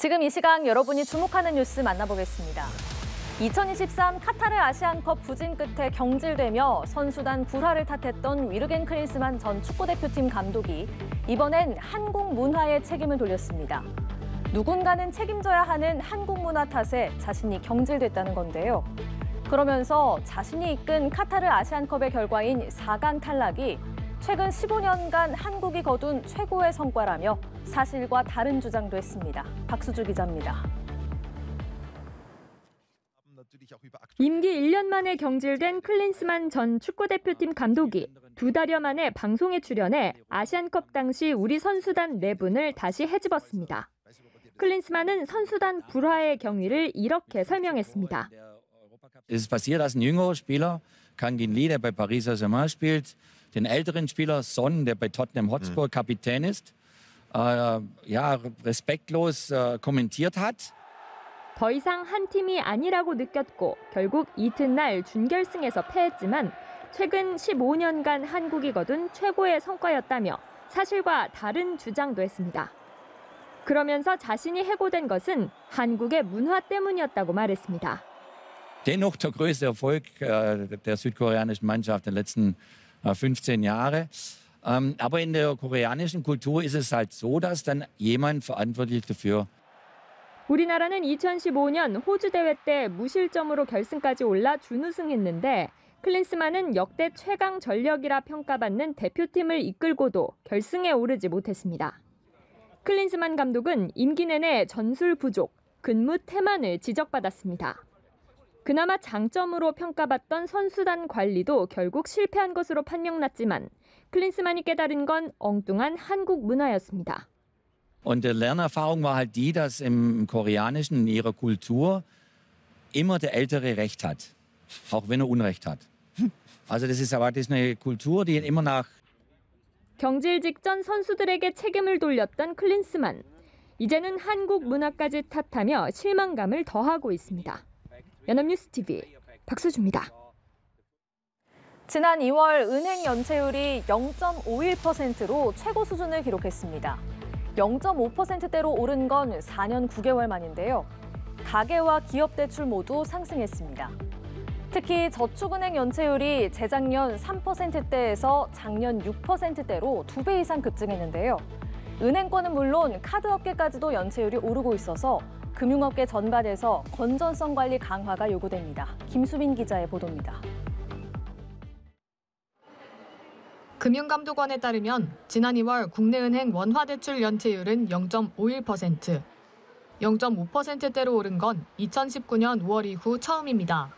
지금 이 시각 여러분이 주목하는 뉴스 만나보겠습니다. 2023 카타르 아시안컵 부진 끝에 경질되며 선수단 불화를 탓했던 위르겐 클린스만 전 축구대표팀 감독이 이번엔 한국 문화에 책임을 돌렸습니다. 누군가는 책임져야 하는 한국 문화 탓에 자신이 경질됐다는 건데요. 그러면서 자신이 이끈 카타르 아시안컵의 결과인 4강 탈락이 최근 15년간 한국이 거둔 최고의 성과라며 사실과 다른 주장도 했습니다. 박수주 기자입니다. 임기 1년 만에 경질된 클린스만 전 축구대표팀 감독이 두 달여 만에 방송에 출연해 아시안컵 당시 우리 선수단 내분을 다시 헤집었습니다. 클린스만은 선수단 불화의 경위를 이렇게 설명했습니다. Es passiert, dass ein jüngerer Spieler, Kangin Lee, der bei Paris Saint-Germain spielt, den älteren Spieler Son, der bei Tottenham Hotspur Kapitän ist, äh, ja, respektlos äh, kommentiert hat. 더 이상 한 팀이 아니라고 느꼈고 결국 이튿날 준결승에서 패했지만 최근 15년간 한국이 거둔 최고의 성과였다며 사실과 다른 주장도 했습니다. 그러면서 자신이 해고된 것은 한국의 문화 때문이었다고 말했습니다. Dennoch der größte Erfolg äh, der südkoreanischen Mannschaft der letzten äh, 15 Jahre. Ähm, aber in der koreanischen Kultur ist es halt so, dass dann jemand verantwortlich dafür 우리나라는 2015년 호주 대회 때 무실점으로 결승까지 올라 준우승했는데 클린스만은 역대 최강 전력이라 평가받는 대표팀을 이끌고도 결승에 오르지 못했습니다. 클린스만 감독은 임기 내내 전술 부족, 근무 태만을 지적받았습니다. 그나마 장점으로 평가받던 선수단 관리도 결국 실패한 것으로 판명났지만 클린스만이 깨달은 건 엉뚱한 한국 문화였습니다. Und die Lernerfahrung war halt die, dass im Koreanischen, in ihrer Kultur, immer der Ältere Recht hat. Auch wenn er Unrecht hat. Also das ist aber das ist eine Kultur, die immer nach 경질 직전 선수들에게 책임을 돌렸던 클린스만. 이제는 한국 문화까지 탓하며 실망감을 더하고 있습니다. 연합뉴스 TV 박수주입니다. 지난 2월 은행 연체율이 0.51%로 최고 수준을 기록했습니다. 0.5%대로 오른 건 4년 9개월 만인데요. 가계와 기업 대출 모두 상승했습니다. 특히 저축은행 연체율이 재작년 3%대에서 작년 6%대로 두배 이상 급증했는데요. 은행권은 물론 카드업계까지도 연체율이 오르고 있어서 금융업계 전반에서 건전성 관리 강화가 요구됩니다. 김수민 기자의 보도입니다. 금융감독원에 따르면 지난 2월 국내 은행 원화 대출 연체율은 0.51%, 0.5%대로 오른 건 2019년 5월 이후 처음입니다.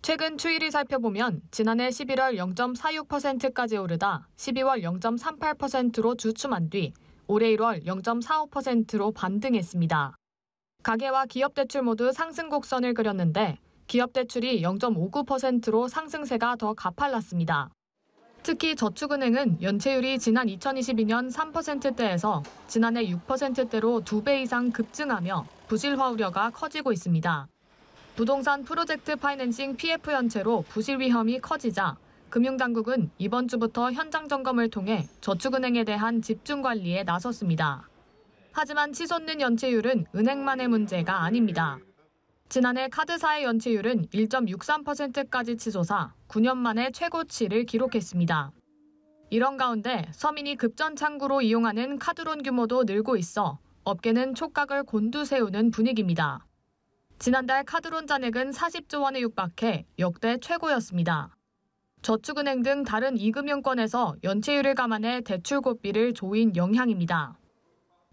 최근 추이를 살펴보면 지난해 11월 0.46%까지 오르다 12월 0.38%로 주춤한 뒤 올해 1월 0.45%로 반등했습니다. 가계와 기업 대출 모두 상승 곡선을 그렸는데 기업 대출이 0.59%로 상승세가 더 가팔랐습니다. 특히 저축은행은 연체율이 지난 2022년 3%대에서 지난해 6%대로 2배 이상 급증하며 부실화 우려가 커지고 있습니다. 부동산 프로젝트 파이낸싱 PF 연체로 부실 위험이 커지자 금융당국은 이번 주부터 현장 점검을 통해 저축은행에 대한 집중 관리에 나섰습니다. 하지만 치솟는 연체율은 은행만의 문제가 아닙니다. 지난해 카드사의 연체율은 1.63%까지 치솟아 9년 만에 최고치를 기록했습니다. 이런 가운데 서민이 급전창구로 이용하는 카드론 규모도 늘고 있어 업계는 촉각을 곤두세우는 분위기입니다. 지난달 카드론 잔액은 40조 원에 육박해 역대 최고였습니다. 저축은행 등 다른 이금융권에서 연체율을 감안해 대출 고비를 조인 영향입니다.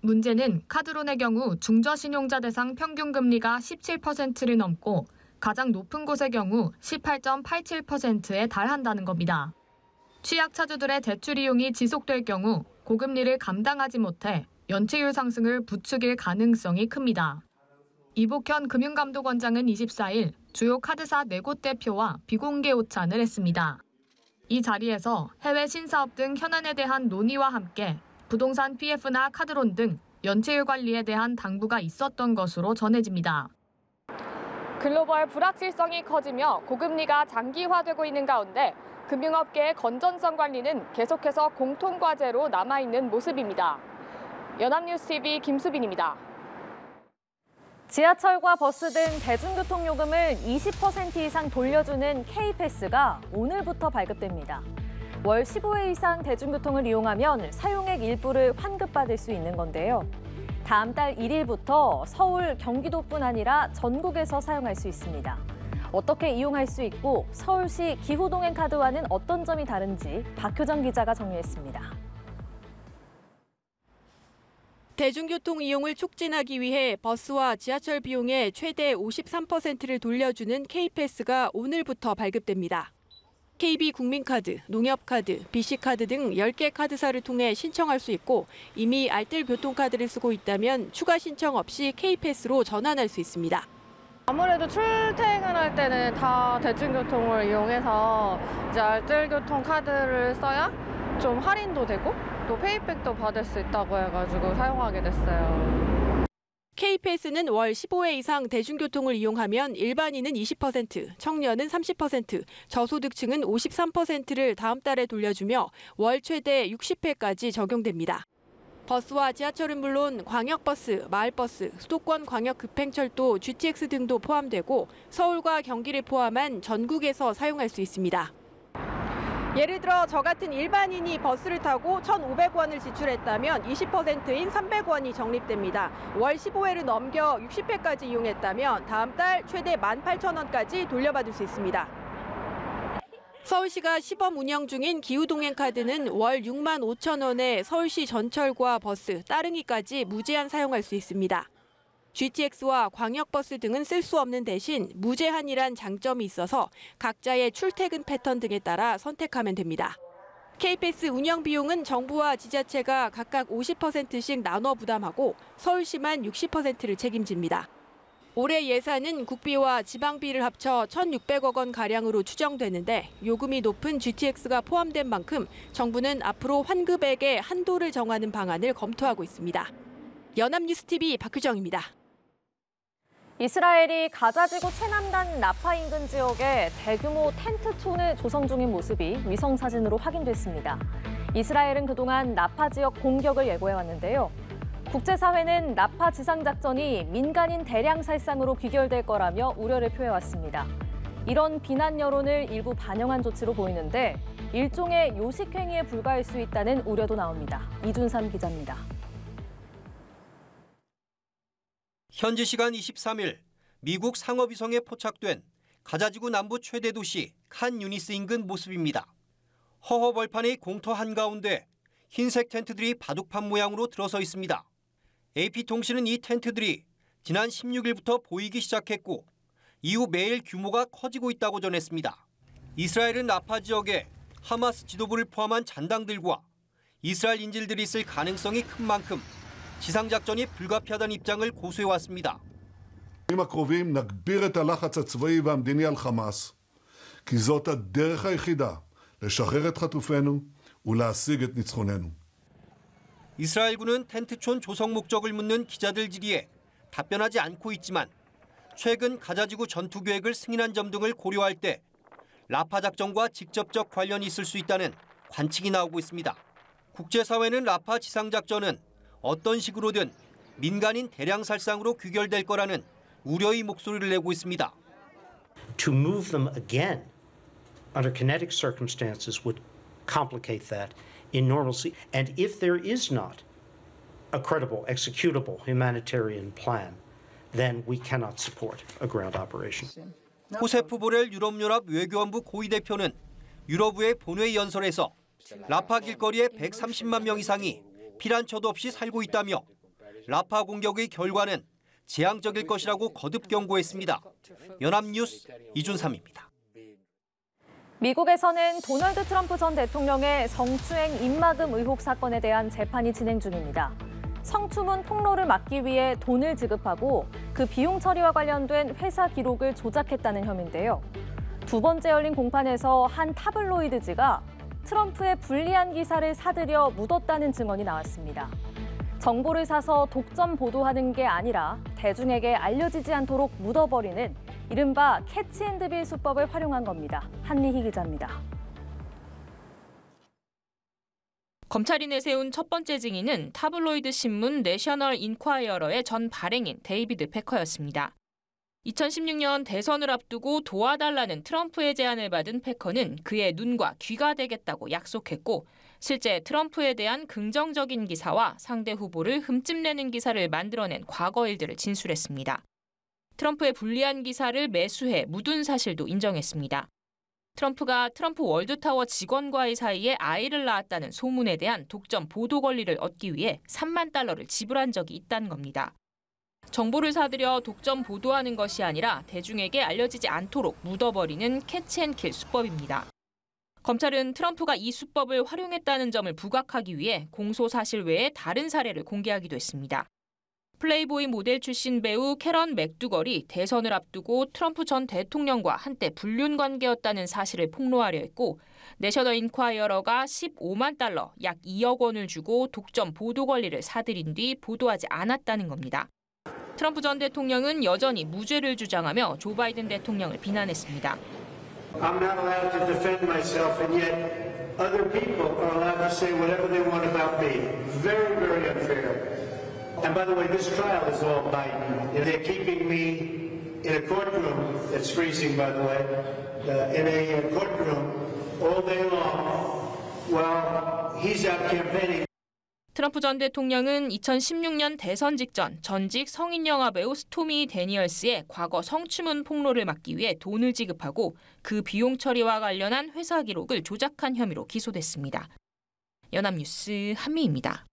문제는 카드론의 경우 중저신용자 대상 평균 금리가 17%를 넘고 가장 높은 곳의 경우 18.87%에 달한다는 겁니다. 취약차주들의 대출 이용이 지속될 경우 고금리를 감당하지 못해 연체율 상승을 부추길 가능성이 큽니다. 이복현 금융감독원장은 24일 주요 카드사 4곳 대표와 비공개 오찬을 했습니다. 이 자리에서 해외 신사업 등 현안에 대한 논의와 함께 부동산 PF나 카드론 등 연체율 관리에 대한 당부가 있었던 것으로 전해집니다. 글로벌 불확실성이 커지며 고금리가 장기화되고 있는 가운데 금융업계의 건전성 관리는 계속해서 공통과제로 남아있는 모습입니다. 연합뉴스 TV 김수빈입니다. 지하철과 버스 등 대중교통 요금을 20% 이상 돌려주는 K패스가 오늘부터 발급됩니다. 월 15회 이상 대중교통을 이용하면 사용액 일부를 환급받을 수 있는 건데요. 다음 달 1일부터 서울, 경기도뿐 아니라 전국에서 사용할 수 있습니다. 어떻게 이용할 수 있고 서울시 기후동행 카드와는 어떤 점이 다른지 박효정 기자가 정리했습니다. 대중교통 이용을 촉진하기 위해 버스와 지하철 비용의 최대 53%를 돌려주는 K패스가 오늘부터 발급됩니다. KB 국민카드, 농협카드, BC카드 등 10개 카드사를 통해 신청할 수 있고 이미 알뜰 교통카드를 쓰고 있다면 추가 신청 없이 K패스로 전환할 수 있습니다. 아무래도 출퇴근할 때는 다 대중교통을 이용해서 이제 알뜰교통 카드를 써야 좀 할인도 되고 또 페이백도 받을 수 있다고 해가지고 사용하게 됐어요. K패스는 월 15회 이상 대중교통을 이용하면 일반인은 20%, 청년은 30%, 저소득층은 53%를 다음 달에 돌려주며 월 최대 60회까지 적용됩니다. 버스와 지하철은 물론 광역버스, 마을버스, 수도권 광역급행철도 GTX 등도 포함되고 서울과 경기를 포함한 전국에서 사용할 수 있습니다. 예를 들어 저 같은 일반인이 버스를 타고 1,500원을 지출했다면 20%인 300원이 적립됩니다. 월 15회를 넘겨 60회까지 이용했다면 다음 달 최대 18,000원까지 돌려받을 수 있습니다. 서울시가 시범 운영 중인 기후동행 카드는 월 6만 5천 원에 서울시 전철과 버스, 따릉이까지 무제한 사용할 수 있습니다. GTX와 광역버스 등은 쓸 수 없는 대신 무제한이란 장점이 있어서 각자의 출퇴근 패턴 등에 따라 선택하면 됩니다. K패스 운영 비용은 정부와 지자체가 각각 50%씩 나눠 부담하고 서울시만 60%를 책임집니다. 올해 예산은 국비와 지방비를 합쳐 1,600억 원 가량으로 추정되는데 요금이 높은 GTX가 포함된 만큼 정부는 앞으로 환급액의 한도를 정하는 방안을 검토하고 있습니다. 연합뉴스TV 박효정입니다. 이스라엘이 가자지구 최남단 라파 인근 지역에 대규모 텐트촌을 조성 중인 모습이 위성 사진으로 확인됐습니다. 이스라엘은 그동안 라파 지역 공격을 예고해왔는데요. 국제사회는 라파 지상작전이 민간인 대량 살상으로 귀결될 거라며 우려를 표해왔습니다. 이런 비난 여론을 일부 반영한 조치로 보이는데 일종의 요식행위에 불과할 수 있다는 우려도 나옵니다. 이준삼 기자입니다. 현지 시간 23일 미국 상업위성에 포착된 가자지구 남부 최대 도시 칸 유니스 인근 모습입니다. 허허 벌판의 공터 한가운데 흰색 텐트들이 바둑판 모양으로 들어서 있습니다. AP통신은 이 텐트들이 지난 16일부터 보이기 시작했고 이후 매일 규모가 커지고 있다고 전했습니다. 이스라엘은 라파 지역에 하마스 지도부를 포함한 잔당들과 이스라엘 인질들이 있을 가능성이 큰 만큼 지상작전이 불가피하다는 입장을 고수해왔습니다. בימים הקרובים נגביר את הלחץ הצבאי והמדיני על חמאס, כי זאת הדרך היחידה לשחרר את חטופינו ולהשיג את ניצחוננו. 이스라엘군은 텐트촌 조성 목적을 묻는 기자들 질의에 답변하지 않고 있지만 최근 가자지구 전투 계획을 승인한 점 등을 고려할 때 라파 작전과 직접적 관련이 있을 수 있다는 관측이 나오고 있습니다. 국제사회는 라파 지상 작전은 어떤 식으로든 민간인 대량 살상으로 귀결될 거라는 우려의 목소리를 내고 있습니다. To move them again under kinetic circumstances would complicate that enormously. And if there is not a credible, executable humanitarian plan, then we cannot support a ground operation. 호세프 보렐 유럽연합 외교안부 고위 대표는 유럽의 본회 연설에서 라파 길거리에 130만 명 이상이 피란처도 없이 살고 있다며 라파 공격의 결과는 재앙적일 것이라고 거듭 경고했습니다. 연합뉴스 이준삼입니다. 미국에서는 도널드 트럼프 전 대통령의 성추행 입막음 의혹 사건에 대한 재판이 진행 중입니다. 성추문 폭로를 막기 위해 돈을 지급하고 그 비용 처리와 관련된 회사 기록을 조작했다는 혐의인데요. 두 번째 열린 공판에서 한 타블로이드지가 트럼프의 불리한 기사를 사들여 묻었다는 증언이 나왔습니다. 정보를 사서 독점 보도하는 게 아니라 대중에게 알려지지 않도록 묻어버리는 이른바 catch and kill 수법을 활용한 겁니다. 한미희 기자입니다. 검찰이 내세운 첫 번째 증인은 타블로이드 신문 내셔널 인콰이어러의 전 발행인 데이비드 페커였습니다. 2016년 대선을 앞두고 도와달라는 트럼프의 제안을 받은 패커는 그의 눈과 귀가 되겠다고 약속했고 실제 트럼프에 대한 긍정적인 기사와 상대 후보를 흠집내는 기사를 만들어낸 과거 일들을 진술했습니다. 트럼프의 불리한 기사를 매수해 묻은 사실도 인정했습니다. 트럼프가 트럼프 월드타워 직원과의 사이에 아이를 낳았다는 소문에 대한 독점 보도 권리를 얻기 위해 3만 달러를 지불한 적이 있다는 겁니다. 정보를 사들여 독점 보도하는 것이 아니라 대중에게 알려지지 않도록 묻어버리는 catch and kill 수법입니다. 검찰은 트럼프가 이 수법을 활용했다는 점을 부각하기 위해 공소 사실 외에 다른 사례를 공개하기도 했습니다. 플레이보이 모델 출신 배우 캐런 맥두걸이 대선을 앞두고 트럼프 전 대통령과 한때 불륜 관계였다는 사실을 폭로하려 했고 내셔널 인콰이어러가 15만 달러, 약 2억 원을 주고 독점 보도 권리를 사들인 뒤 보도하지 않았다는 겁니다. 트럼프 전 대통령은 여전히 무죄를 주장하며 조 바이든 대통령을 비난했습니다. I'm not allowed to defend myself, and yet other people are allowed to say whatever they want about me. Very, very unfair. And by the way, this trial is all Biden. They're keeping me in a courtroom that's freezing, by the way, uh, in a uh, courtroom all day long while he's out campaigning. 트럼프 전 대통령은 2016년 대선 직전 전직 성인 영화 배우 스토미 데니얼스의 과거 성추문 폭로를 막기 위해 돈을 지급하고 그 비용 처리와 관련한 회사 기록을 조작한 혐의로 기소됐습니다. 연합뉴스 한미입니다.